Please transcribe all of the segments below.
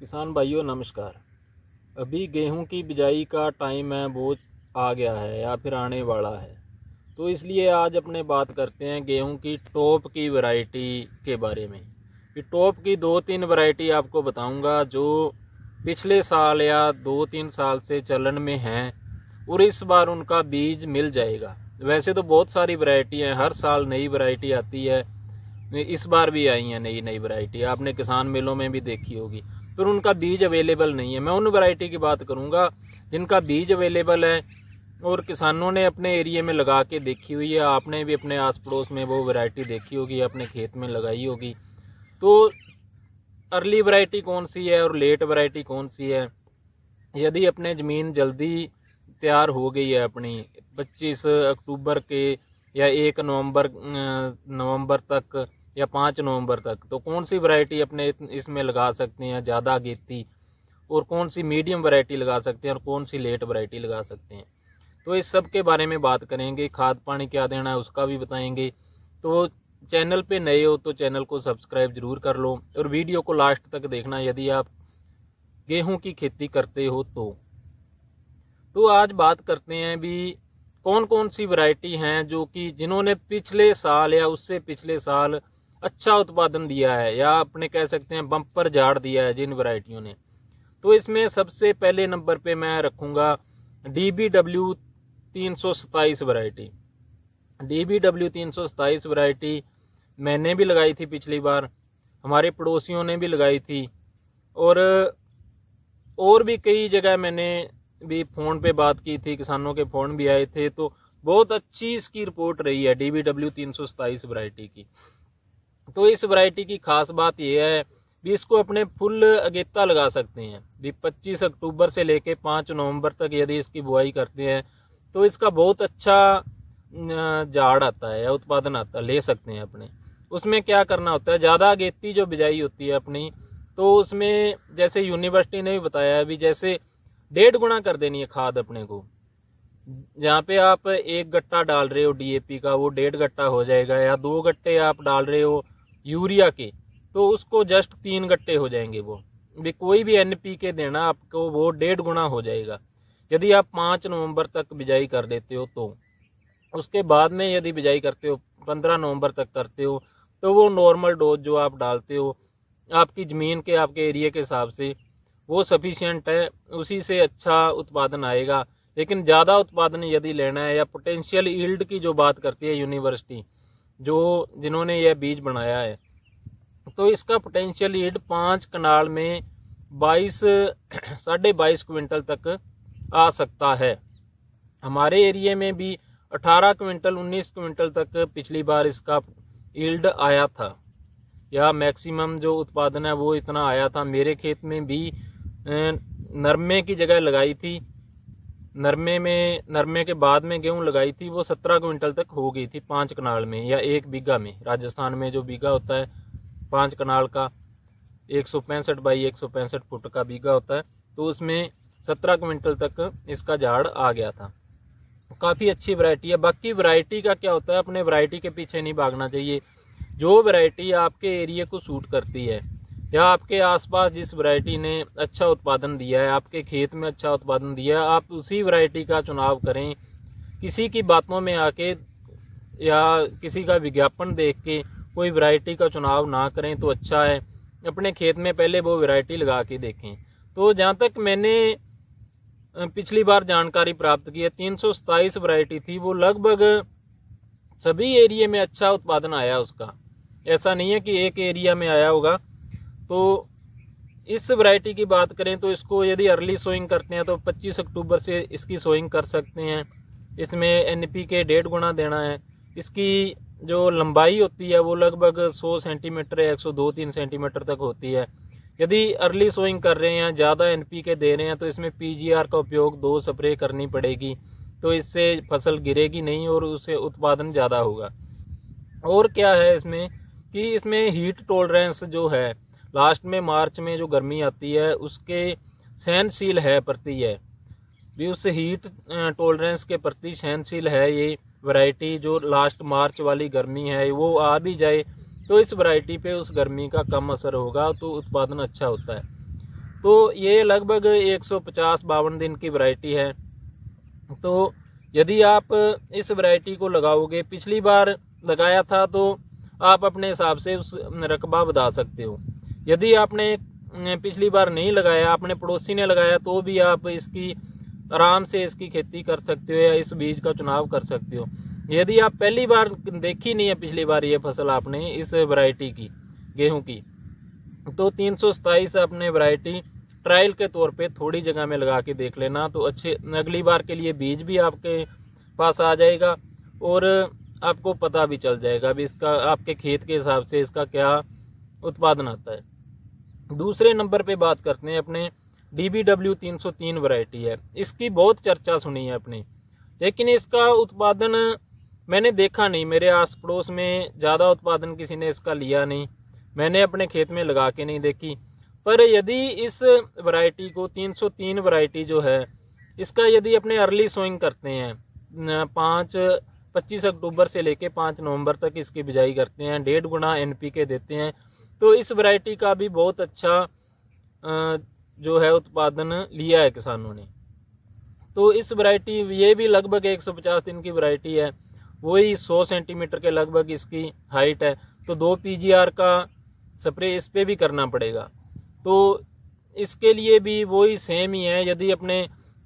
किसान भाइयों, नमस्कार। अभी गेहूँ की बिजाई का टाइम है वो आ गया है या फिर आने वाला है। तो इसलिए आज अपने बात करते हैं गेहूँ की टॉप की वैरायटी के बारे में। कि टॉप की दो तीन वैरायटी आपको बताऊँगा, जो पिछले साल या दो तीन साल से चलन में हैं और इस बार उनका बीज मिल जाएगा। वैसे तो बहुत सारी वैरायटी हैं, हर साल नई वैरायटी आती है। इस बार भी आई हैं नई नई वैरायटी आपने किसान मेलों में भी देखी होगी। फिर उनका बीज अवेलेबल नहीं है। मैं उन वैरायटी की बात करूँगा, जिनका बीज अवेलेबल है और किसानों ने अपने एरिए में लगा के देखी हुई है। आपने भी अपने आस पड़ोस में वो वैरायटी देखी होगी, अपने खेत में लगाई होगी। तो अर्ली वैरायटी कौन सी है और लेट वैरायटी कौन सी है? यदि अपने ज़मीन जल्दी तैयार हो गई है अपनी 25 अक्टूबर के या एक नवंबर नवंबर तक या पाँच नवंबर तक तो कौन सी वैरायटी अपने इसमें लगा सकते हैं, ज़्यादा गेती? और कौन सी मीडियम वैरायटी लगा सकते हैं, और कौन सी लेट वैरायटी लगा सकते हैं? तो इस सब के बारे में बात करेंगे, खाद पानी क्या देना है, उसका भी बताएँगे। तो चैनल पे नए हो तो चैनल को सब्सक्राइब ज़रूर कर लो, और वीडियो को लास्ट तक देखना, यदि आप गेहूँ की खेती करते हो तो। तो आज बात करते हैं भी कौन कौन सी वैरायटी हैं, जो कि जिन्होंने पिछले साल या उससे पिछले साल अच्छा उत्पादन दिया है या अपने कह सकते हैं बम्पर झाड़ दिया है जिन वैरायटियों ने। तो इसमें सबसे पहले नंबर पे मैं रखूँगा डी बी डब्ल्यू तीन सौ सताईस वरायटी डी बी डब्ल्यू तीन सौ सताईस वरायटी मैंने भी लगाई थी पिछली बार, हमारे पड़ोसियों ने भी लगाई थी, और और भी कई जगह मैंने भी फ़ोन पे बात की थी, किसानों के फ़ोन भी आए थे तो बहुत अच्छी इसकी रिपोर्ट रही है डी बी डब्ल्यू तीन सौ सताईस वरायटी की। तो इस वैरायटी की खास बात यह है भी इसको अपने फुल अगेता लगा सकते हैं। भी 25 अक्टूबर से लेके 5 नवंबर तक यदि इसकी बुआई करते हैं तो इसका बहुत अच्छा झाड़ आता है या उत्पादन आता है ले सकते हैं अपने। उसमें क्या करना होता है, ज़्यादा अगेती जो बिजाई होती है अपनी तो उसमें जैसे यूनिवर्सिटी ने भी बताया है भी जैसे डेढ़ गुना कर देनी है खाद अपने को। जहाँ पे आप एक गट्टा डाल रहे हो डीएपी का, वो डेढ़ गट्टा हो जाएगा, या दो गट्टे आप डाल रहे हो यूरिया के तो उसको जस्ट तीन गट्टे हो जाएँगे वो। भी कोई भी एनपी के देना आपको वो डेढ़ गुना हो जाएगा। यदि आप पाँच नवंबर तक बिजाई कर देते हो तो। उसके बाद में यदि बिजाई करते हो, पंद्रह नवंबर तक करते हो तो वो नॉर्मल डोज जो आप डालते हो, आपकी ज़मीन के, आपके एरिया के हिसाब से, वो सफिशियंट है, उसी से अच्छा उत्पादन आएगा। लेकिन ज़्यादा उत्पादन यदि लेना है या पोटेंशियल ईल्ड की जो बात करती है यूनिवर्सिटी जो जिन्होंने यह बीज बनाया है। तो इसका पोटेंशियल ईड पाँच कनाल में बाईस, साढ़े बाईस क्विंटल तक आ सकता है। हमारे एरिए में भी अठारह क्विंटल, उन्नीस क्विंटल तक पिछली बार इसका ईल्ड आया था। या मैक्सिमम जो उत्पादन है वो इतना आया था। मेरे खेत में भी नरमे की जगह लगाई थी। नरमे में, नरमे के बाद में गेहूँ लगाई थी, वो सत्रह क्विंटल तक हो गई थी पाँच कनाल में या एक बीघा में। राजस्थान में जो बीघा होता है, पाँच कनाल का एक सौ पैंसठ बाई एक सौ पैंसठ फुट का बीघा होता है तो उसमें सत्रह क्विंटल तक इसका झाड़ आ गया था। काफ़ी अच्छी वैरायटी है। बाकी वैरायटी का क्या होता है, अपने वैरायटी के पीछे नहीं भागना चाहिए। जो वैरायटी आपके एरिए को सूट करती है या आपके आसपास जिस वैरायटी ने अच्छा उत्पादन दिया है, आपके खेत में अच्छा उत्पादन दिया है, आप उसी वैरायटी का चुनाव करें। किसी की बातों में आके या किसी का विज्ञापन देख के कोई वैरायटी का चुनाव ना करें तो अच्छा है। अपने खेत में पहले वो वैरायटी लगा के देखें। तो जहाँ तक मैंने पिछली बार जानकारी प्राप्त की है, तीन सौ सताईस वरायटी थी, वो लगभग सभी एरिया में अच्छा उत्पादन आया उसका। ऐसा नहीं है कि एक एरिया में आया होगा। तो इस वैरायटी की बात करें तो इसको यदि अर्ली सोइंग करते हैं तो 25 अक्टूबर से इसकी सोइंग कर सकते हैं। इसमें एनपी के डेढ़ गुना देना है। इसकी जो लंबाई होती है वो लगभग 100 सेंटीमीटर या 102 तीन सेंटीमीटर तक होती है। यदि अर्ली सोइंग कर रहे हैं ज़्यादा एनपी के दे रहे हैं तो इसमें पीजीआर का उपयोग दो स्प्रे करनी पड़ेगी। तो इससे फ़सल गिरेगी नहीं और उससे उत्पादन ज़्यादा होगा। और क्या है इसमें कि इसमें हीट टॉलरेंस जो है लास्ट में मार्च में जो गर्मी आती है, उसके सहनशील है प्रति है। भी उस हीट टॉलरेंस के प्रति सहनशील है ये वैरायटी जो लास्ट मार्च वाली गर्मी है, वो आ भी जाए तो इस वैरायटी पे उस गर्मी का कम असर होगा तो उत्पादन अच्छा होता है। तो ये लगभग 150 बावन दिन की वैरायटी है। तो यदि आप इस वैरायटी को लगाओगे, पिछली बार लगाया था तो आप अपने हिसाब से उस रकबा बता सकते हो। यदि आपने पिछली बार नहीं लगाया अपने पड़ोसी ने लगाया तो भी आप इसकी आराम से इसकी खेती कर सकते हो या इस बीज का चुनाव कर सकते हो। यदि आप पहली बार देखी नहीं है, पिछली बार ये फ़सल आपने इस वैरायटी की, गेहूँ की तो तीन सौ सताईस अपने वैरायटी ट्रायल के तौर पे थोड़ी जगह में लगा के देख लेना तो अच्छे, अगली बार के लिए बीज भी आपके पास आ जाएगा और आपको पता भी चल जाएगा अभी इसका, आपके खेत के हिसाब से इसका क्या उत्पादन आता है। दूसरे नंबर पे बात करते हैं अपने डी बी डब्ल्यू तीन सौ तीन वरायटी है। इसकी बहुत चर्चा सुनी है अपनी। लेकिन इसका उत्पादन मैंने देखा नहीं। मेरे आस पड़ोस में ज़्यादा उत्पादन किसी ने इसका लिया नहीं। मैंने अपने खेत में लगा के नहीं देखी। पर यदि इस वैरायटी को 303 वैरायटी जो है, इसका यदि अपने अर्ली सोइंग करते हैं पाँच, पच्चीस अक्टूबर से लेके पाँच नवंबर तक इसकी बिजाई करते हैं, डेढ़ गुना एनपीके देते हैं तो इस वैरायटी का भी बहुत अच्छा जो है उत्पादन लिया है किसानों ने। तो इस वैरायटी ये भी लगभग 150 दिन की वैरायटी है। वही 100 सेंटीमीटर के लगभग इसकी हाइट है। तो दो पीजीआर का स्प्रे इस पर भी करना पड़ेगा। तो इसके लिए भी वही सेम ही है। यदि अपने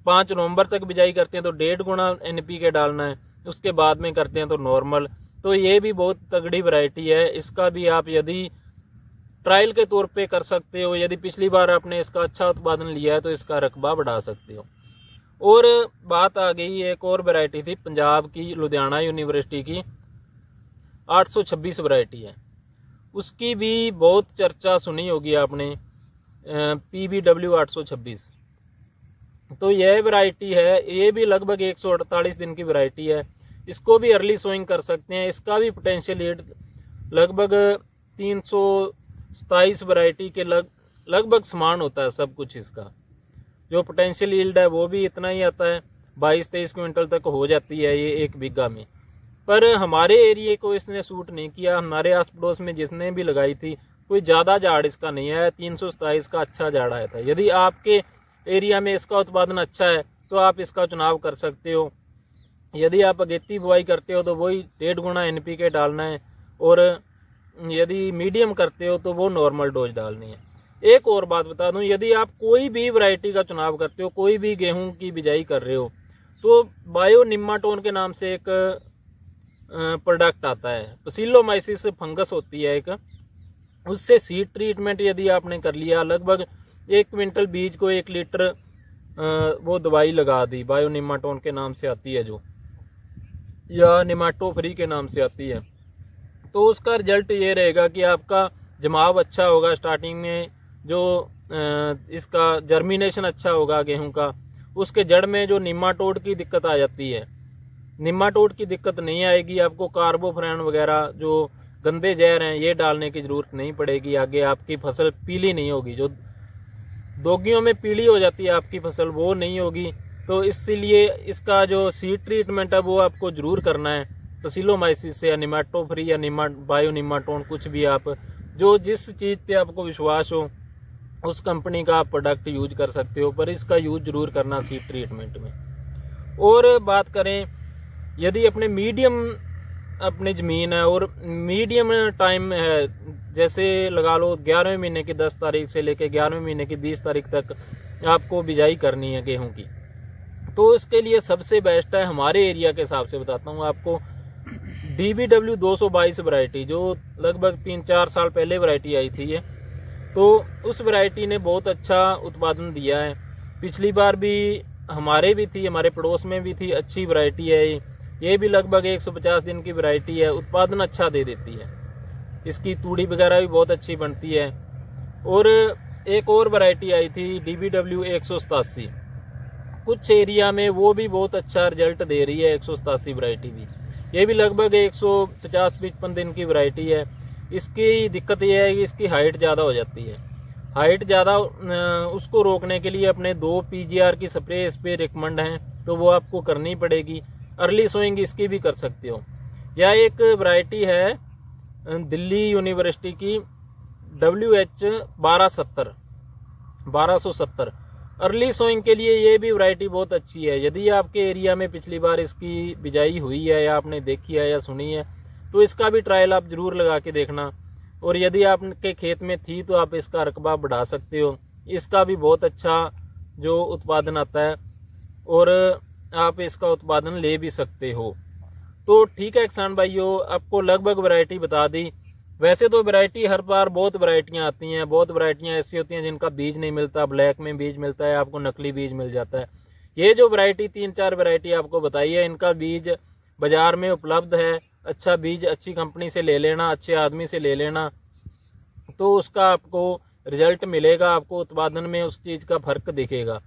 पाँच नवंबर तक बिजाई करते हैं तो डेढ़ गुना एनपीके डालना है। उसके बाद में करते हैं तो नॉर्मल तो ये भी बहुत तगड़ी वैरायटी है। इसका भी आप यदि ट्रायल के तौर पे कर सकते हो, यदि पिछली बार आपने इसका अच्छा उत्पादन लिया है तो इसका रकबा बढ़ा सकते हो। और बात आ गई, एक और वैरायटी थी, पंजाब की, लुधियाना यूनिवर्सिटी की 826 वैरायटी है। उसकी भी बहुत चर्चा सुनी होगी आपने पी बी डब्ल्यू आठ सौ छब्बीस। तो यह वैरायटी है, ये भी लगभग 148 दिन की वैरायटी है। इसको भी अर्ली सोइंग कर सकते हैं, इसका भी पोटेंशियल ईल्ड लगभग तीन सौ सताईस वरायटी के लग, लगभग समान होता है सब कुछ इसका। जो पोटेंशियल ईल्ड है, वो भी इतना ही आता है। बाईस तेईस क्विंटल तक हो जाती है ये एक बीघा में। पर हमारे एरिए को इसने सूट नहीं किया। हमारे आस पड़ोस में जिसने भी लगाई थी, कोई ज़्यादा झाड़ इसका नहीं आया। तीन सौ सताईस का अच्छा झाड़ आया था। यदि आपके एरिया में इसका उत्पादन अच्छा है तो आप इसका चुनाव कर सकते हो। यदि आप अगेती बुआई करते हो तो वही डेढ़ गुना एन डालना है। और यदि मीडियम करते हो तो वो नॉर्मल डोज डालनी है। एक और बात बता दूँ, यदि आप कोई भी वैरायटी का चुनाव करते हो, कोई भी गेहूँ की बिजाई कर रहे हो तो बायो निम्माटोन के नाम से एक प्रोडक्ट आता है। पसीलोमाइसिस फंगस होती है एक। उससे सीड ट्रीटमेंट यदि आपने कर लिया, लगभग एक क्विंटल बीज को एक लीटर वो दवाई लगा दी बायो निमाटोन के नाम से आती है जो, या निमाटो फ्री के नाम से आती है। तो उसका रिज़ल्ट ये रहेगा कि आपका जमाव अच्छा होगा स्टार्टिंग में, जो इसका जर्मिनेशन अच्छा होगा गेहूँ का, उसके जड़ में जो निमाटोड की दिक्कत आ जाती है। निमाटोड की दिक्कत नहीं आएगी, आपको कार्बोफ्रेन वगैरह जो गंदे जहर हैं, ये डालने की ज़रूरत नहीं पड़ेगी, आगे आपकी फ़सल पीली नहीं होगी। जो दोगियों में पीली हो जाती है आपकी फ़सल, वो नहीं होगी। तो इसलिए इसका जो सीड ट्रीटमेंट है, वो आपको ज़रूर करना है। तसीलोमाइसिस से या निमाटो फ्री या निमा बायो निमाटोन कुछ भी आप जो जिस चीज़ पे आपको विश्वास हो, उस कंपनी का आप प्रोडक्ट यूज़ कर सकते हो, पर इसका यूज़ ज़रूर करना सीड ट्रीटमेंट में। और बात करें, यदि अपने मीडियम, अपनी ज़मीन है और मीडियम टाइम है, जैसे लगा लो ग्यारहवें महीने की दस तारीख से लेकर ग्यारहवें महीने की बीस तारीख तक आपको बिजाई करनी है गेहूँ की तो इसके लिए सबसे बेस्ट है हमारे एरिया के हिसाब से बताता हूँ आपको डी बी डब्ल्यू दो सौ बाईस वरायटी जो लगभग तीन चार साल पहले वरायटी आई थी ये। तो उस वरायटी ने बहुत अच्छा उत्पादन दिया है। पिछली बार भी हमारे भी थी, हमारे पड़ोस में भी थी, अच्छी वरायटी है ये। भी लगभग 150 दिन की वैरायटी है, उत्पादन अच्छा दे देती है। इसकी तूड़ी वगैरह भी बहुत अच्छी बनती है। और एक और वैरायटी आई थी डी बी डब्ल्यू एक सौ सतासी। कुछ एरिया में वो भी बहुत अच्छा रिज़ल्ट दे रही है एक सौ भी। ये भी लगभग 150 पचपन दिन की वैरायटी है। इसकी दिक्कत यह है कि इसकी हाइट ज़्यादा हो जाती है। हाइट ज़्यादा उसको रोकने के लिए अपने दो पीजीआर की स्प्रे इस पर रिकमेंड हैं तो वो आपको करनी पड़ेगी। अर्ली सोइंग इसकी भी कर सकते हो। यह एक वैरायटी है, दिल्ली यूनिवर्सिटी की डब्ल्यू एच बारह सत्तर 1270 अर्ली सोइंग के लिए ये भी वैरायटी बहुत अच्छी है। यदि आपके एरिया में पिछली बार इसकी बिजाई हुई है या आपने देखी है या सुनी है तो इसका भी ट्रायल आप ज़रूर लगा के देखना। और यदि आपके खेत में थी तो आप इसका रकबा बढ़ा सकते हो। इसका भी बहुत अच्छा जो उत्पादन आता है, और आप इसका उत्पादन ले भी सकते हो। तो ठीक है, किसान भाइयों, आपको लगभग वैरायटी बता दी। वैसे तो वैरायटी हर बार बहुत वैरायटियाँ आती हैं, बहुत वैरायटियाँ ऐसी होती हैं जिनका बीज नहीं मिलता ब्लैक में बीज मिलता है, आपको नकली बीज मिल जाता है। ये जो वैरायटी तीन चार वैरायटी आपको बताई है, इनका बीज बाज़ार में उपलब्ध है। अच्छा बीज अच्छी कंपनी से ले लेना, अच्छे आदमी से ले लेना तो उसका आपको रिज़ल्ट मिलेगा, आपको उत्पादन में उस चीज़ का फ़र्क दिखेगा।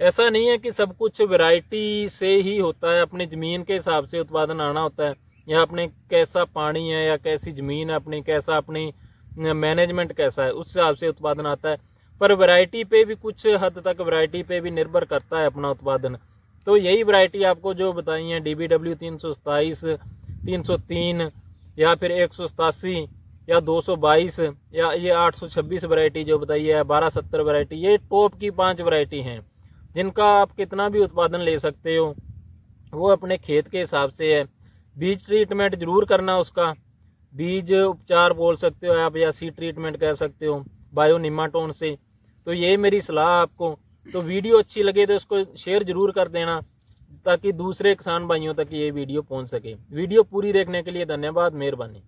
ऐसा नहीं है कि सब कुछ वैरायटी से ही होता है, अपनी ज़मीन के हिसाब से उत्पादन आना होता है। या अपने कैसा पानी है या कैसी ज़मीन है, अपनी कैसा अपनी मैनेजमेंट कैसा है, उस हिसाब से उत्पादन आता है। पर वैरायटी पे भी कुछ हद तक वैरायटी पे भी निर्भर करता है अपना उत्पादन। तो यही वैरायटी आपको जो बताई है डी बी डब्ल्यू तीन सौ सताईस, तीन सौ तीन, या फिर एक सौ सतासी, या 222 या ये 826 वैरायटी जो बताई है बारह सत्तर वैरायटी ये टॉप की पाँच वैरायटी हैं। जिनका आप कितना भी उत्पादन ले सकते हो, वो अपने खेत के हिसाब से है। बीज ट्रीटमेंट ज़रूर करना उसका। बीज उपचार बोल सकते हो आप या सी ट्रीटमेंट कह सकते हो बायोनिमाटोन से। तो ये मेरी सलाह आपको। तो वीडियो अच्छी लगे तो उसको शेयर ज़रूर कर देना, ताकि दूसरे किसान भाइयों तक ये वीडियो पहुँच सके। वीडियो पूरी देखने के लिए धन्यवाद, मेहरबानी।